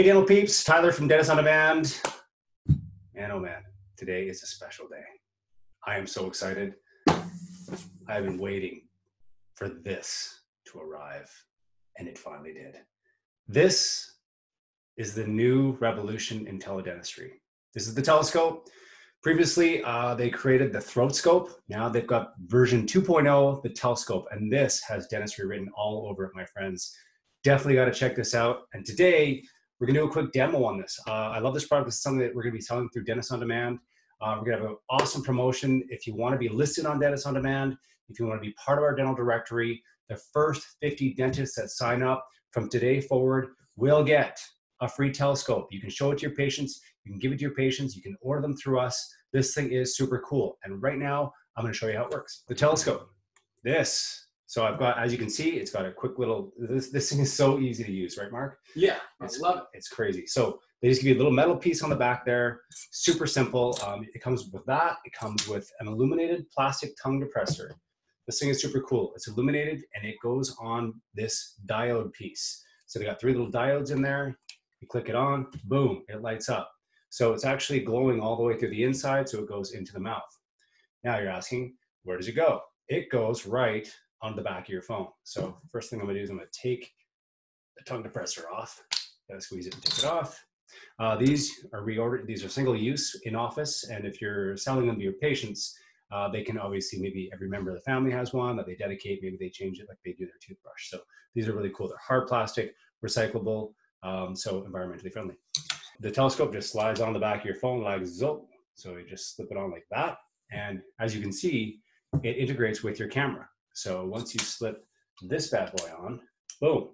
Hey, dental peeps, Tyler from Dentist on Demand. And oh man, today is a special day. I am so excited. I've been waiting for this to arrive, and it finally did. This is the new revolution in teledentistry. This is the telescope. Previously, uh, they created the throat scope. Now they've got version 2.0, the telescope, and this has dentistry written all over it, my friends. Definitely got to check this out. And today, we're gonna do a quick demo on this. Uh, I love this product. This is something that we're gonna be selling through Dentist on Demand. Uh, we're gonna have an awesome promotion. If you wanna be listed on Dentist on Demand, if you wanna be part of our dental directory, the first 50 dentists that sign up from today forward will get a free telescope. You can show it to your patients, you can give it to your patients, you can order them through us. This thing is super cool. And right now, I'm gonna show you how it works. The telescope. This so I've got, as you can see, it's got a quick little, this, this thing is so easy to use, right, Mark? Yeah, I love it. It's crazy. So they just give you a little metal piece on the back there, super simple. Um, it comes with that. It comes with an illuminated plastic tongue depressor. This thing is super cool. It's illuminated and it goes on this diode piece. So they got three little diodes in there. You click it on, boom, it lights up. So it's actually glowing all the way through the inside, so it goes into the mouth. Now you're asking, where does it go? It goes right on the back of your phone. So first thing I'm gonna do is I'm gonna take the tongue depressor off. Gotta squeeze it and take it off. Uh, these are reordered, these are single use in office. And if you're selling them to your patients, uh, they can obviously, maybe every member of the family has one that they dedicate, maybe they change it like they do their toothbrush. So these are really cool. They're hard plastic, recyclable, um, so environmentally friendly. The telescope just slides on the back of your phone like zo. So you just slip it on like that. And as you can see, it integrates with your camera. So once you slip this bad boy on, boom.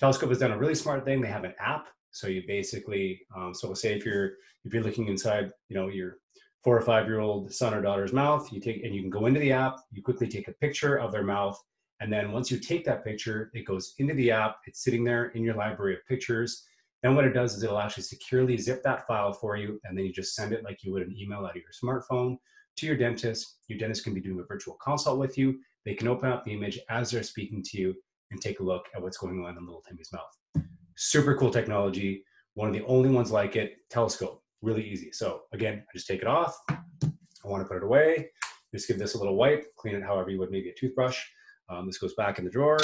Telescope has done a really smart thing. They have an app. So you basically, um, so let's say if you're if you're looking inside, you know, your four or five year old son or daughter's mouth, you take and you can go into the app. You quickly take a picture of their mouth, and then once you take that picture, it goes into the app. It's sitting there in your library of pictures. Then what it does is it'll actually securely zip that file for you, and then you just send it like you would an email out of your smartphone to your dentist. Your dentist can be doing a virtual consult with you. They can open up the image as they're speaking to you and take a look at what's going on in little Timmy's mouth. Super cool technology. One of the only ones like it. Telescope, really easy. So again, I just take it off. I want to put it away. Just give this a little wipe, clean it however you would maybe a toothbrush. Um, this goes back in the drawer.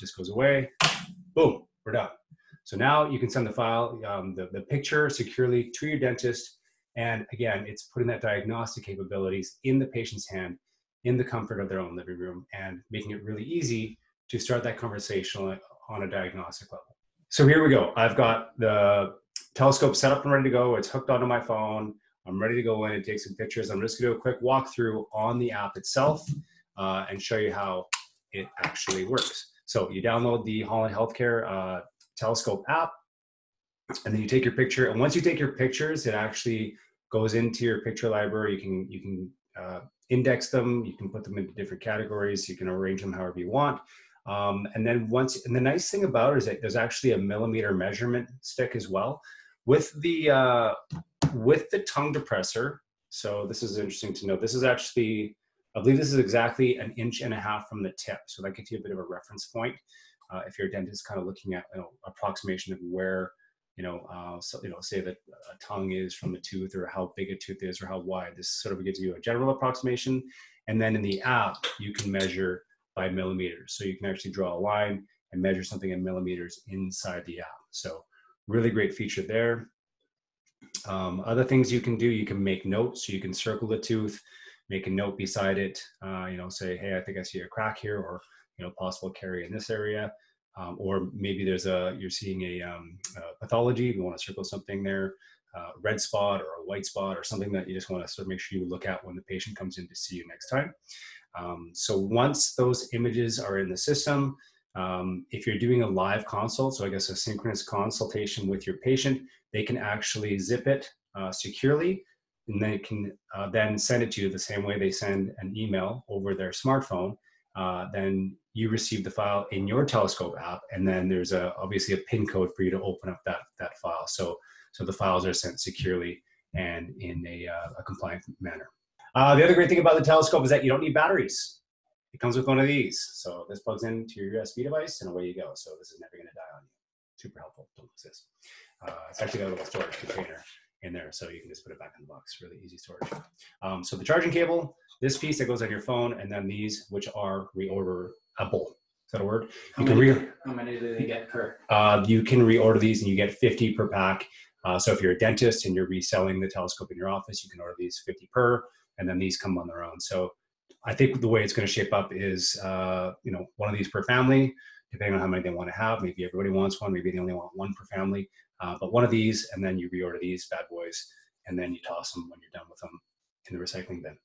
This goes away. Boom, we're done. So now you can send the file, um, the, the picture securely to your dentist. And again, it's putting that diagnostic capabilities in the patient's hand in the comfort of their own living room and making it really easy to start that conversation on a diagnostic level. So here we go. I've got the telescope set up and ready to go. It's hooked onto my phone. I'm ready to go in and take some pictures. I'm just gonna do a quick walkthrough on the app itself uh, and show you how it actually works. So you download the Holland Healthcare uh, telescope app, and then you take your picture. And once you take your pictures, it actually goes into your picture library. You can you can uh, index them. You can put them into different categories. You can arrange them however you want. Um, and then once, and the nice thing about it is that there's actually a millimeter measurement stick as well with the uh, with the tongue depressor. So this is interesting to know. This is actually, I believe this is exactly an inch and a half from the tip. So that gives you a bit of a reference point. Uh, if your dentist kind of looking at you know, approximation of where you know, uh, so, you know, say that a tongue is from a tooth or how big a tooth is or how wide. This sort of gives you a general approximation. And then in the app, you can measure by millimeters. So you can actually draw a line and measure something in millimeters inside the app. So really great feature there. Um, other things you can do, you can make notes. So you can circle the tooth, make a note beside it. Uh, you know, say, hey, I think I see a crack here, or you know, possible caries in this area um, or maybe there's a you're seeing a, um, a pathology you want to circle something there uh, red spot or a white spot or something that you just want to sort of make sure you look at when the patient comes in to see you next time. Um, so once those images are in the system um, if you're doing a live consult so i guess a synchronous consultation with your patient they can actually zip it uh, securely and they can uh, then send it to you the same way they send an email over their smartphone uh, then you receive the file in your telescope app and then there's a obviously a pin code for you to open up that that file. So so the files are sent securely and in a, uh, a compliant manner. Uh, the other great thing about the telescope is that you don't need batteries. It comes with one of these. So this plugs into your usb device and away you go. So this is never going to die on you. Super helpful. Don't lose this. Uh, it's actually got a little storage container in there, so you can just put it back in the box. Really easy storage. Um, so the charging cable, this piece that goes on your phone, and then these, which are reorderable. Is that a word? How You can many, re- how many do they get per? uh, you can reorder these and you get 50 per pack. Uh, so if you're a dentist and you're reselling the telescope in your office, you can order these 50 per, and then these come on their own. So I think the way it's going to shape up is, uh, you know, one of these per family, depending on how many they want to have. Maybe everybody wants one. Maybe they only want one per family. Uh, but one of these, and then you reorder these bad boys, and then you toss them when you're done with them in the recycling bin.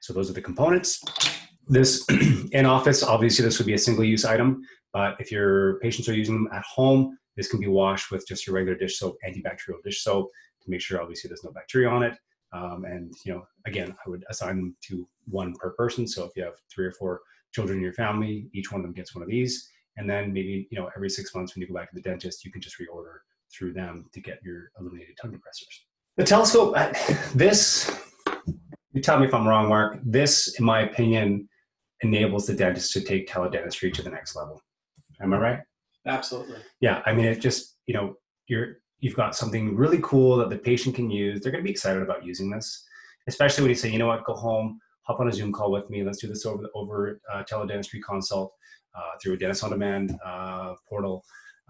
So those are the components. This in office, obviously, this would be a single-use item. But if your patients are using them at home, this can be washed with just your regular dish soap, antibacterial dish soap, to make sure obviously there's no bacteria on it. Um, and you know, again, I would assign them to one per person. So if you have three or four children in your family, each one of them gets one of these. And then maybe you know every six months when you go back to the dentist, you can just reorder through them to get your illuminated tongue depressors. The telescope, this, you tell me if I'm wrong, Mark. This, in my opinion, enables the dentist to take teledentistry to the next level. Am I right? Absolutely. yeah i mean it just you know you're you've got something really cool that the patient can use they're going to be excited about using this especially when you say you know what go home hop on a zoom call with me let's do this over over uh, teledentistry consult uh, through a dentist on demand uh, portal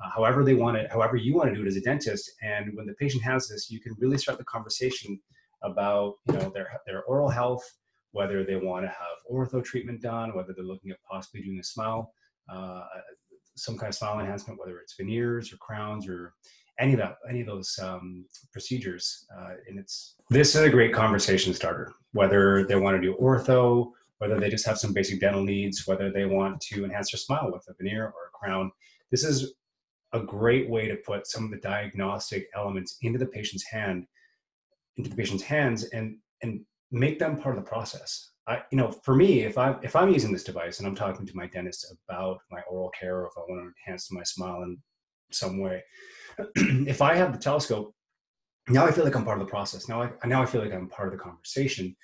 uh, however they want it however you want to do it as a dentist and when the patient has this you can really start the conversation about you know their their oral health whether they want to have ortho treatment done whether they're looking at possibly doing a smile uh, some kind of smile enhancement, whether it's veneers or crowns or any of that, any of those um, procedures. Uh, and it's this is a great conversation starter. Whether they want to do ortho, whether they just have some basic dental needs, whether they want to enhance their smile with a veneer or a crown. This is a great way to put some of the diagnostic elements into the patient's hand, into the patient's hands, and and make them part of the process. I, you know, for me, if I'm if I'm using this device and I'm talking to my dentist about my oral care, or if I want to enhance my smile in some way, if I have the telescope, now I feel like I'm part of the process. Now I now I feel like I'm part of the conversation,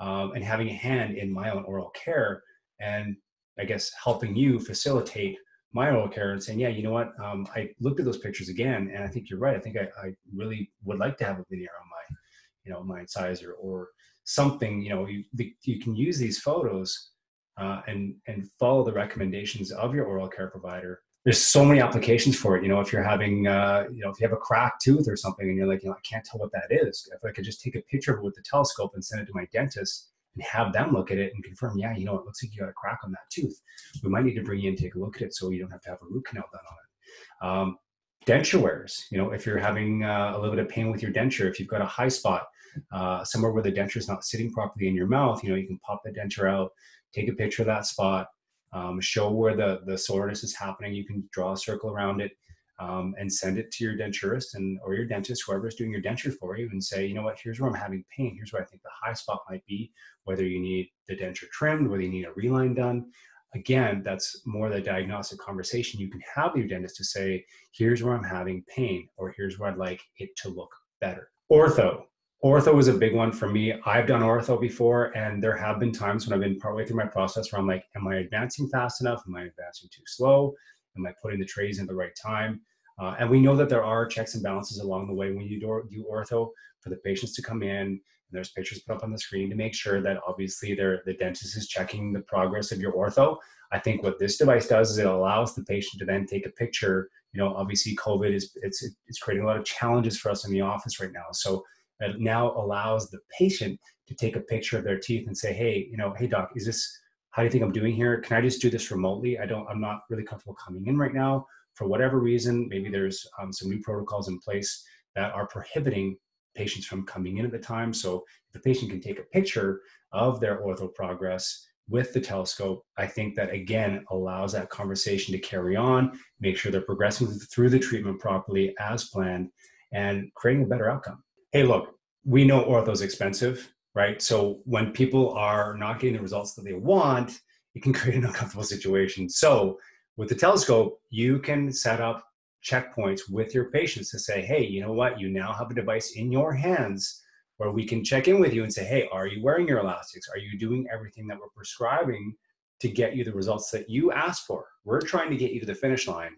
um, and having a hand in my own oral care, and I guess helping you facilitate my oral care and saying, yeah, you know what, um, I looked at those pictures again, and I think you're right. I think I, I really would like to have a veneer on my, you know, my incisor or something. You know you, you can use these photos uh, and and follow the recommendations of your oral care provider. There's so many applications for it. You know if you're having uh, you know if you have a cracked tooth or something and you're like you know i can't tell what that is. If i could just take a picture of it with the telescope and send it to my dentist and have them look at it and confirm yeah you know it looks like you got a crack on that tooth. We might need to bring you in take a look at it so you don't have to have a root canal done on it. Um, denture wears you know if you're having uh, a little bit of pain with your denture if you've got a high spot uh, somewhere where the denture is not sitting properly in your mouth, you know, you can pop the denture out, take a picture of that spot, um, show where the, the soreness is happening. You can draw a circle around it um, and send it to your denturist and or your dentist, whoever is doing your denture for you, and say, you know what, here's where I'm having pain. Here's where I think the high spot might be. Whether you need the denture trimmed, whether you need a reline done. Again, that's more the diagnostic conversation you can have with your dentist to say, here's where I'm having pain, or here's where I'd like it to look better. Ortho, ortho is a big one for me. I've done ortho before, and there have been times when I've been partway through my process where I'm like, am I advancing fast enough? Am I advancing too slow? Am I putting the trays in the right time? Uh, and we know that there are checks and balances along the way when you do, do ortho for the patients to come in. And there's pictures put up on the screen to make sure that obviously the dentist is checking the progress of your ortho. I think what this device does is it allows the patient to then take a picture. You know, obviously COVID is it's it's creating a lot of challenges for us in the office right now. So it now allows the patient to take a picture of their teeth and say, hey, you know, hey doc, is this how do you think I'm doing here? Can I just do this remotely? I don't, I'm not really comfortable coming in right now for whatever reason. Maybe there's um, some new protocols in place that are prohibiting patients from coming in at the time. So if the patient can take a picture of their ortho progress with the telescope, I think that again allows that conversation to carry on, make sure they're progressing through the treatment properly as planned, and creating a better outcome. Hey, look, we know ortho's expensive right? So when people are not getting the results that they want, it can create an uncomfortable situation. So with the telescope, you can set up checkpoints with your patients to say, hey, you know what? You now have a device in your hands where we can check in with you and say, hey, are you wearing your elastics? Are you doing everything that we're prescribing to get you the results that you asked for? We're trying to get you to the finish line.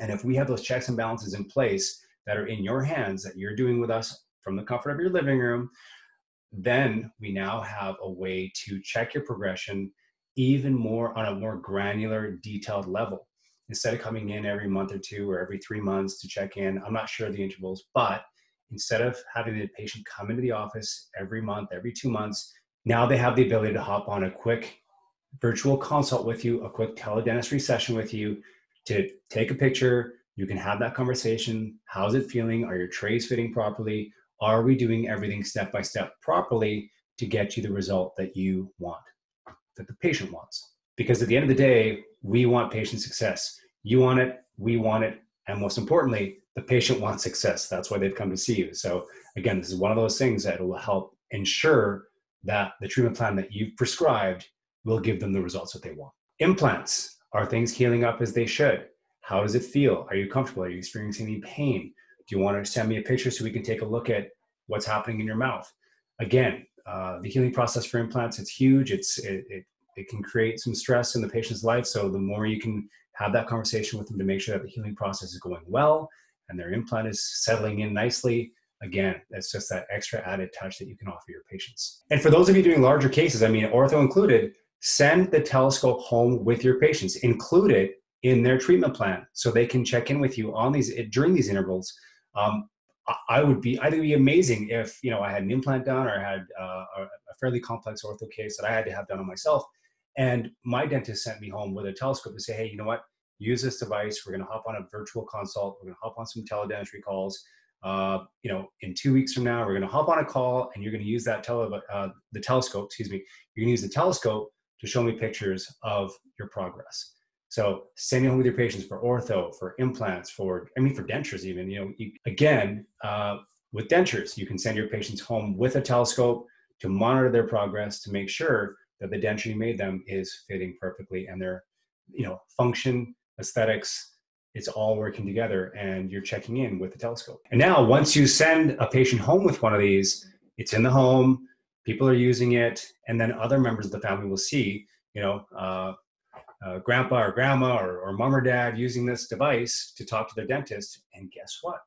And if we have those checks and balances in place that are in your hands that you're doing with us from the comfort of your living room, then we now have a way to check your progression even more on a more granular, detailed level. Instead of coming in every month or two or every three months to check in, I'm not sure the intervals, but instead of having the patient come into the office every month, every two months, now they have the ability to hop on a quick virtual consult with you, a quick teledentistry session with you to take a picture. You can have that conversation. How's it feeling? Are your trays fitting properly? Are we doing everything step by step properly to get you the result that you want, that the patient wants? Because at the end of the day, we want patient success. You want it, we want it, and most importantly, the patient wants success. That's why they've come to see you. So, again, this is one of those things that will help ensure that the treatment plan that you've prescribed will give them the results that they want. Implants are things healing up as they should. How does it feel? Are you comfortable? Are you experiencing any pain? Do you want to send me a picture so we can take a look at what's happening in your mouth? Again, uh, the healing process for implants, it's huge. It's, it, it, it can create some stress in the patient's life. So the more you can have that conversation with them to make sure that the healing process is going well and their implant is settling in nicely, again, that's just that extra added touch that you can offer your patients. And for those of you doing larger cases, I mean, ortho included, send the telescope home with your patients, include it in their treatment plan so they can check in with you on these during these intervals. Um, I would be, I it'd be amazing if, you know, I had an implant done or I had uh, a fairly complex ortho case that I had to have done on myself. And my dentist sent me home with a telescope to say, hey, you know what? Use this device. We're going to hop on a virtual consult. We're going to hop on some teledentistry calls. Uh, you know, in two weeks from now, we're going to hop on a call and you're going to use that tele, uh, the telescope, excuse me, you're going to use the telescope to show me pictures of your progress. So sending home with your patients for ortho, for implants, for, I mean, for dentures even, you know, you, again, uh, with dentures, you can send your patients home with a telescope to monitor their progress to make sure that the denture you made them is fitting perfectly and their, you know, function, aesthetics, it's all working together and you're checking in with the telescope. And now, once you send a patient home with one of these, it's in the home, people are using it, and then other members of the family will see, you know, uh, uh, grandpa or grandma or, or mom or dad using this device to talk to their dentist. And guess what?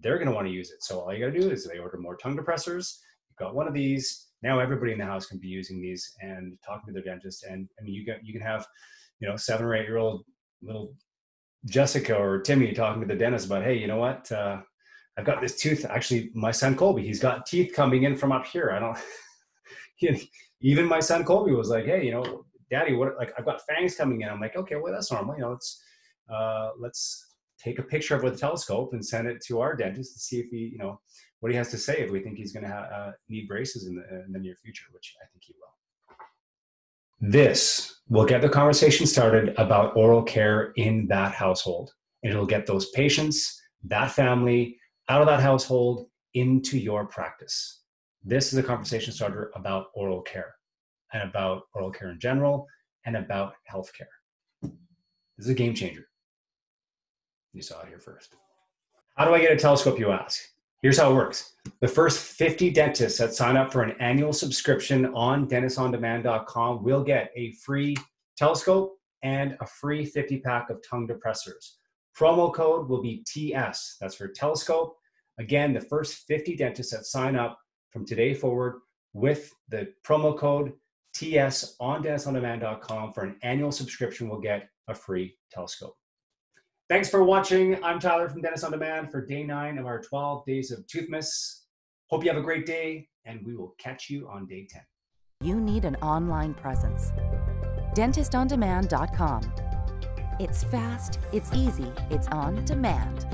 They're going to want to use it. So all you got to do is they order more tongue depressors. You've got one of these. Now everybody in the house can be using these and talking to their dentist. And I mean, you can you can have, you know, seven or eight year old little Jessica or Timmy talking to the dentist about, hey, you know what? Uh, I've got this tooth. Actually, my son Colby, he's got teeth coming in from up here. I don't. even my son Colby was like, hey, you know, Daddy, what? Like, I've got fangs coming in. I'm like, okay, well, that's normal. You know, let's uh, let's take a picture of it with a telescope and send it to our dentist to see if he, you know, what he has to say if we think he's going to uh, need braces in the, in the near future, which I think he will. This will get the conversation started about oral care in that household. And it'll get those patients, that family, out of that household into your practice. This is a conversation starter about oral care and about oral care in general and about healthcare. This is a game changer. You saw it here first. How do I get a telescope, you ask? Here's how it works. The first 50 dentists that sign up for an annual subscription on dentistondemand.com will get a free telescope and a free 50 pack of tongue depressors. Promo code will be TS. That's for telescope. Again, the first 50 dentists that sign up from today forward with the promo code TS on dentistondemand.com for an annual subscription will get a free telescope. Thanks for watching. I'm Tyler from Dentist on Demand for day nine of our 12 days of Toothmas. Hope you have a great day, and we will catch you on day 10. You need an online presence. DentistOnDemand.com. It's fast, it's easy, it's on demand.